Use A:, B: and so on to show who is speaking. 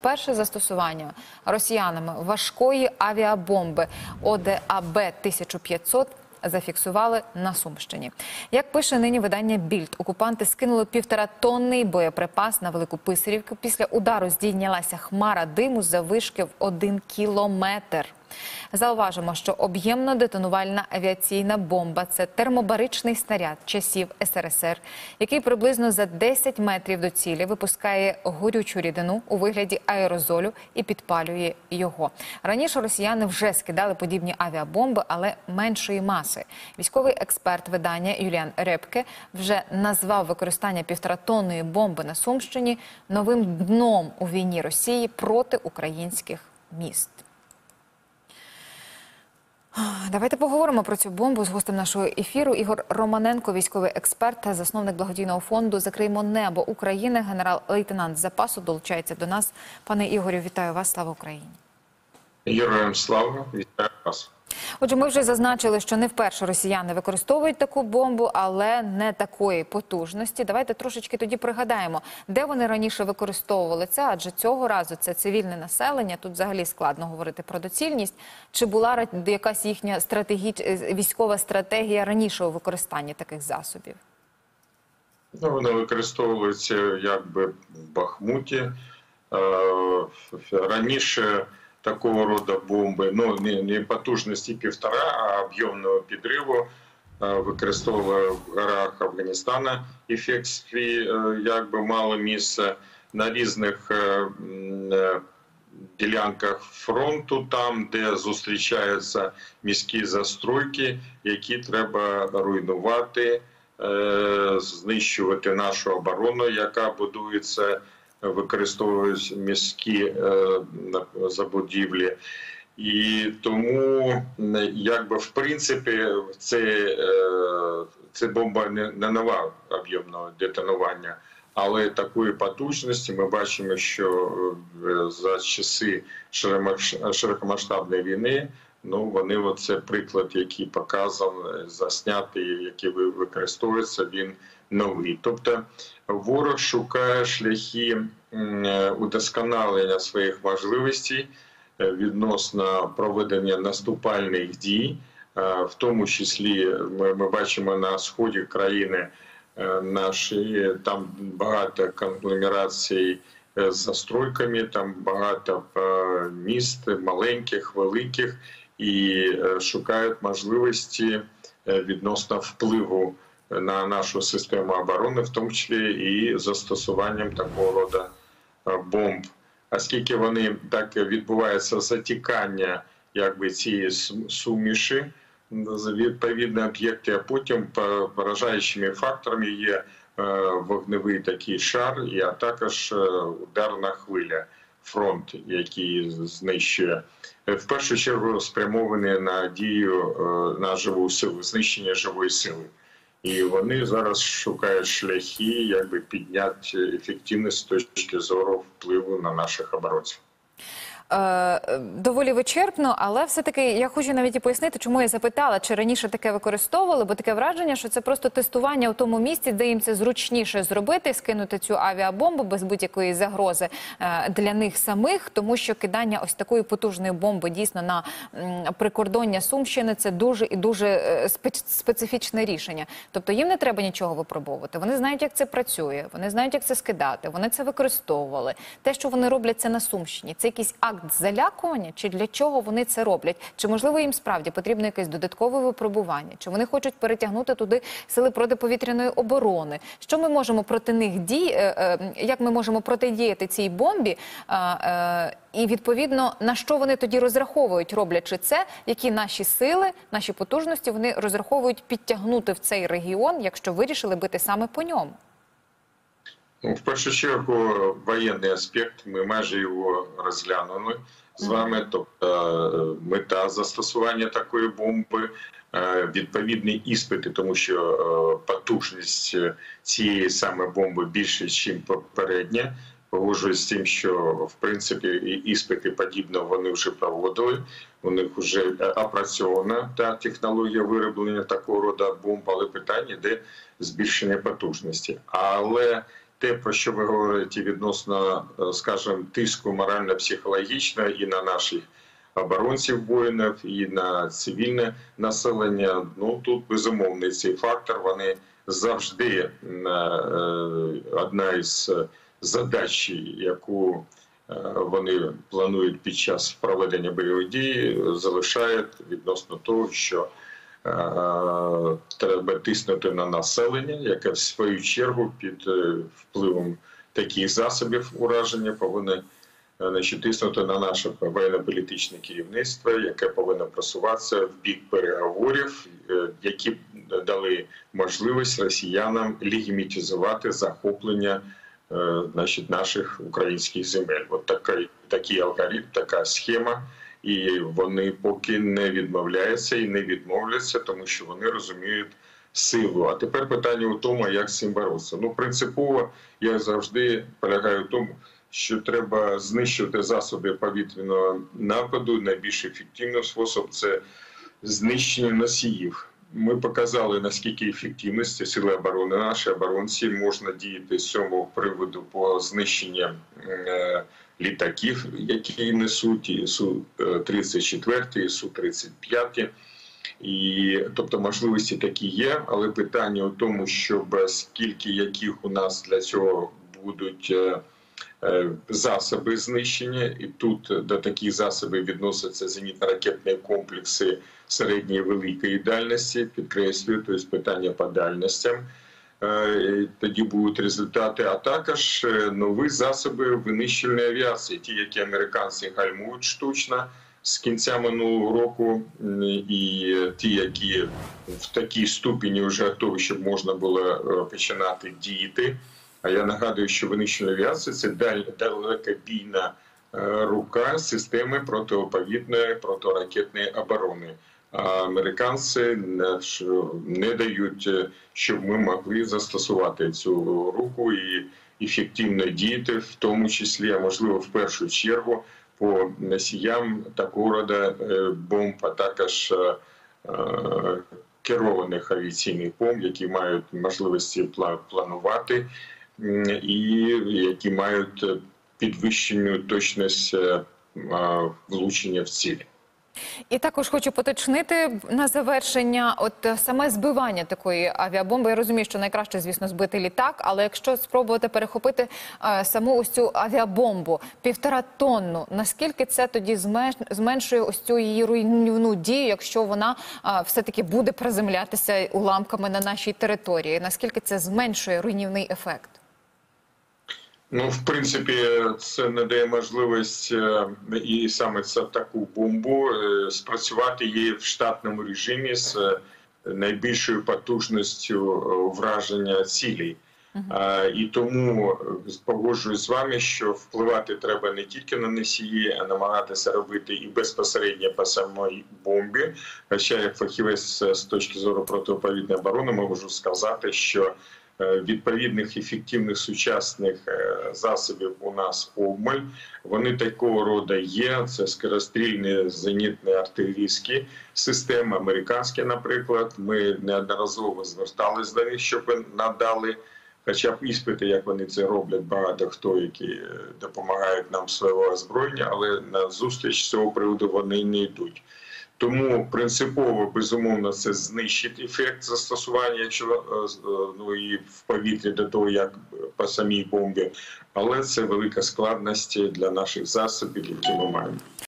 A: Перше застосування росіянами важкої авіабомби ОДАБ 1500 зафіксували на Сумщині. Як пише нині видання Більд, окупанти скинули півторатонний боєприпас на велику писарівку. Після удару здійнялася хмара диму за вишки в один кілометр. Зауважимо, що об'ємно-детонувальна авіаційна бомба це термобаричний снаряд часів СРСР, який приблизно за 10 метрів до цілі випускає горючу рідину у вигляді аерозолю і підпалює його. Раніше росіяни вже скидали подібні авіабомби, але меншої маси. Військовий експерт видання Юліан Репке вже назвав використання півторатонної бомби на Сумщині новим дном у війні Росії проти українських міст. Давайте поговоримо про цю бомбу з гостем нашого ефіру. Ігор Романенко, військовий експерт та засновник благодійного фонду Закриємо небо України, генерал-лейтенант запасу, долучається до нас. Пане Ігорю, вітаю вас! Слава Україні!
B: Героям слава вітаю вас.
A: Отже, ми вже зазначили, що не вперше росіяни використовують таку бомбу, але не такої потужності. Давайте трошечки тоді пригадаємо, де вони раніше використовували це, адже цього разу це цивільне населення. Тут взагалі складно говорити про доцільність. Чи була якась їхня стратегіч... військова стратегія раніше у використанні таких засобів?
B: Ну, Вони використовуються якби в Бахмуті. Раніше такого рода бомби, ну не, не потужності півтора, а об'ємного підриву використовували в горах Афганістана. Ефект свій якби мало місце на різних ділянках фронту, там де зустрічаються міські застройки, які треба руйнувати, знищувати нашу оборону, яка будується використовують міські забудівлі. І тому, якби в принципі, це це бомба не, не нова об'ємного детонування, але такої потужності ми бачимо, що за часи широкомасштабної війни ну вони це приклад, який показав заснятий, який використовується, він новий. Тобто ворог шукає шляхи удосконалення своїх можливостей відносно проведення наступальних дій, в тому числі ми, ми бачимо на сході країни наші там багато конгломерацій з застройками, там багато міст маленьких, великих і шукають можливості відносно впливу на нашу систему оборони, в тому числі і застосуванням такого роду бомб. Оскільки вони так відбувається затікання якби цієї суміші відповідні об'єкти, а потім поражаючими факторами є вогневий такий шар, і а також ударна хвиля. Фронт, який знищує в першу чергу спрямований на дію на живу силу, знищення живої сили. І вони зараз шукають шляхи, якби підняти ефективність з точки зору впливу на наших оборонців.
A: Е, доволі вичерпно, але все-таки я хочу навіть і пояснити, чому я запитала, чи раніше таке використовували, бо таке враження, що це просто тестування у тому місці, де їм це зручніше зробити, скинути цю авіабомбу без будь-якої загрози е, для них самих, тому що кидання ось такої потужної бомби дійсно на прикордоння Сумщини це дуже і дуже е, специфічне рішення. Тобто їм не треба нічого випробовувати. Вони знають, як це працює, вони знають, як це скидати. Вони це використовували. Те, що вони роблять це на Сумщині, це якийсь акт залякування, чи для чого вони це роблять? Чи можливо їм справді потрібно якесь додаткове випробування? Чи вони хочуть перетягнути туди сили протиповітряної оборони? Що ми можемо проти них дій? Як ми можемо протидіяти цій бомбі? І відповідно на що вони тоді розраховують, роблячи це, які наші сили, наші потужності вони розраховують підтягнути в цей регіон, якщо вирішили бити саме по ньому?
B: Ну, в першу чергу воєнний аспект. Ми майже його розглянули з вами. Тобто мета застосування такої бомби, відповідні іспити, тому що потужність цієї саме бомби більше, ніж попередня. Погоджуюсь з тим, що в принципі іспити подібно вони вже проводили. У них вже опрацьована та технологія вироблення такого роду бомб, але питання де збільшення потужності. Але те, про що ви говорите відносно, е, скажімо, тиску морально-психологічно і на наших оборонців воїнів, і на цивільне населення. Ну тут безумовний цей фактор. Вони завжди е, одна із задач, яку е, вони планують під час проведення бойових дій, залишають відносно того, що е, треба тиснути на населення, яке в свою чергу під е, впливом таких засобів ураження повинно е, значить, тиснути на наше воєнно-політичне керівництво, яке повинно просуватися в бік переговорів, е, які дали можливість росіянам легімітизувати захоплення е, значить, наших українських земель. От такий, такий алгоритм, така схема. І вони поки не відмовляються і не відмовляться, тому що вони розуміють силу. А тепер питання у тому, як з цим боротися. Ну, принципово, я завжди полягаю в тому, що треба знищувати засоби повітряного нападу. Найбільш ефективний спосіб це знищення носіїв. Ми показали наскільки ефективності сили оборони наші оборонці можна діяти з цього приводу по знищенню е, літаків, які несуть і су 34 і су 35 і тобто можливості такі є, але питання у тому, щоб скільки яких у нас для цього будуть е, е, засоби знищення, і тут до таких засобів відносяться зенітно-ракетні комплекси середньої великої дальності, підкреслюю, тобто питання по дальностям. Е, Тоді будуть результати, а також е, нові засоби винищувальної авіації, ті, які американці гальмують штучно з кінця минулого року, і ті, які в такій ступені вже готові, щоб можна було е, починати діяти. А я нагадую, що винищувальна авіація це далекобійна рука системи протиповітної протиракетної оборони. А американці не, не дають, е, щоб ми могли застосувати цю руку і ефективно діяти, в тому числі, а можливо, в першу чергу по носіям такого роду е, бомб, а також е, е, керованих авіаційних бомб, які мають можливості пла- планувати і які мають підвищену точність е, влучення в ціль.
A: І також хочу поточнити на завершення, от е, саме збивання такої авіабомби. Я розумію, що найкраще, звісно, збити літак, але якщо спробувати перехопити е, саму ось цю авіабомбу півтора тонну, наскільки це тоді зменш- зменшує ось цю її руйнівну дію, якщо вона е, все-таки буде приземлятися уламками на нашій території? Наскільки це зменшує руйнівний ефект?
B: Ну, в принципі, це не дає можливість е, і саме це таку бомбу е, спрацювати її в штатному режимі з е, найбільшою потужністю враження цілей. А, І тому погоджуюсь з вами, що впливати треба не тільки на носії, а намагатися робити і безпосередньо по самій бомбі. Хоча як фахівець з точки зору протиповітної оборони можу сказати, що відповідних ефективних сучасних е, засобів у нас обмаль. Вони такого роду є. Це скорострільні зенітні артилерійські системи, американські, наприклад. Ми неодноразово звертались до них, щоб надали. Хоча б іспити, як вони це роблять, багато хто, які е, допомагають нам свого озброєння, але на зустріч з цього приводу вони не йдуть. Тому принципово безумовно це знищить ефект застосування, якщо е, е, ну і в повітрі до того, як по самій бомбі, але це велика складність для наших засобів, які ми маємо.